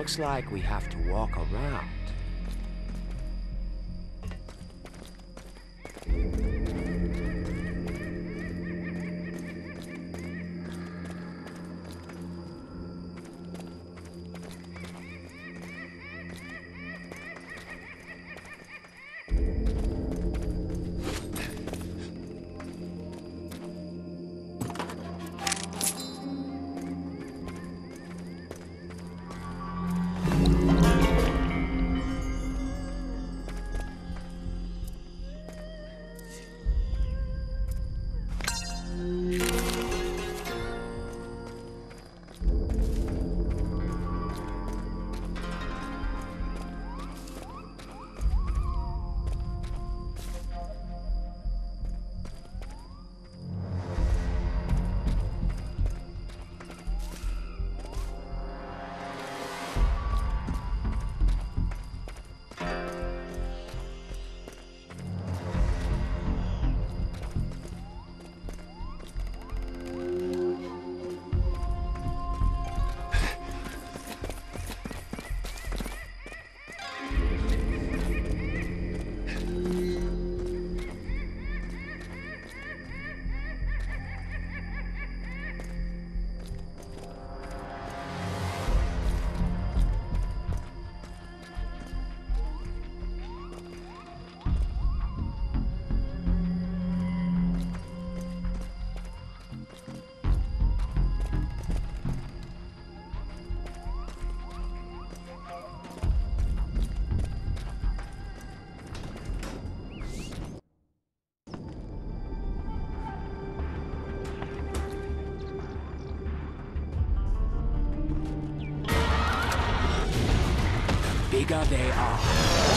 Looks like we have to walk around. Bigger they are.